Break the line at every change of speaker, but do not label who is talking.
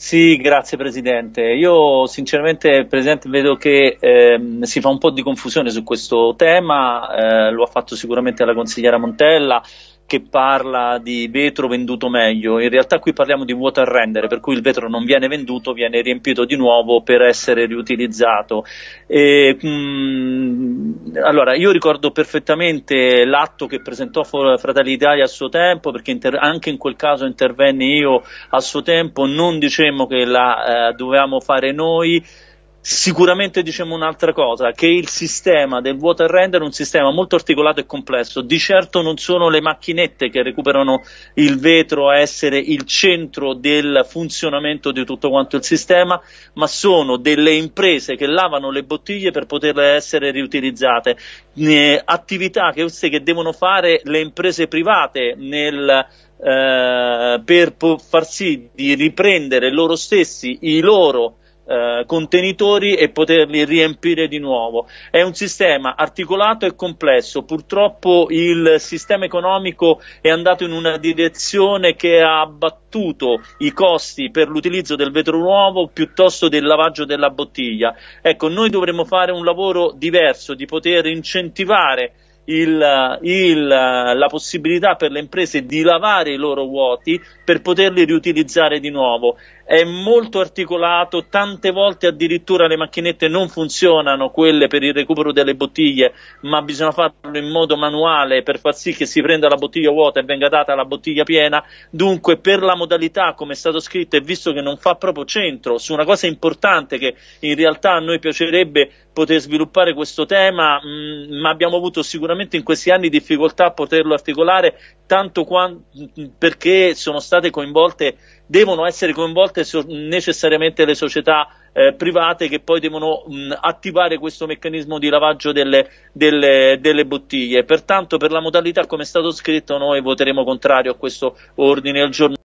Sì, grazie Presidente. Io sinceramente Presidente vedo che ehm, si fa un po' di confusione su questo tema, eh, lo ha fatto sicuramente la consigliera Montella che parla di vetro venduto meglio, in realtà qui parliamo di water render, per cui il vetro non viene venduto, viene riempito di nuovo per essere riutilizzato. E, mh, mm, allora, io ricordo perfettamente l'atto che presentò Fratelli d'Italia a suo tempo, perché inter- anche in quel caso intervenni io a suo tempo, non dicemmo che la eh, dovevamo fare noi, Sicuramente diciamo un'altra cosa, che il sistema del water render è un sistema molto articolato e complesso, di certo non sono le macchinette che recuperano il vetro a essere il centro del funzionamento di tutto quanto il sistema, ma sono delle imprese che lavano le bottiglie per poterle essere riutilizzate, eh, attività che, che devono fare le imprese private nel eh, per far sì di riprendere loro stessi i loro eh, contenitori e poterli riempire di nuovo. È un sistema articolato e complesso, purtroppo il sistema economico è andato in una direzione che ha abbattuto i costi per l'utilizzo del vetro nuovo piuttosto del lavaggio della bottiglia. Ecco, noi dovremmo fare un lavoro diverso di poter incentivare il, il, la possibilità per le imprese di lavare i loro vuoti per poterli riutilizzare di nuovo. È molto articolato, tante volte addirittura le macchinette non funzionano, quelle per il recupero delle bottiglie, ma bisogna farlo in modo manuale per far sì che si prenda la bottiglia vuota e venga data la bottiglia piena. Dunque, per la modalità come è stato scritto e visto che non fa proprio centro su una cosa importante che in realtà a noi piacerebbe poter sviluppare questo tema, mh, mm, ma abbiamo avuto sicuramente in questi anni difficoltà a poterlo articolare, tanto quanto, perché sono state coinvolte, devono essere coinvolte so- necessariamente le società eh, private che poi devono mh, attivare questo meccanismo di lavaggio delle, delle, delle, bottiglie. Pertanto, per la modalità come è stato scritto, noi voteremo contrario a questo ordine del giorno.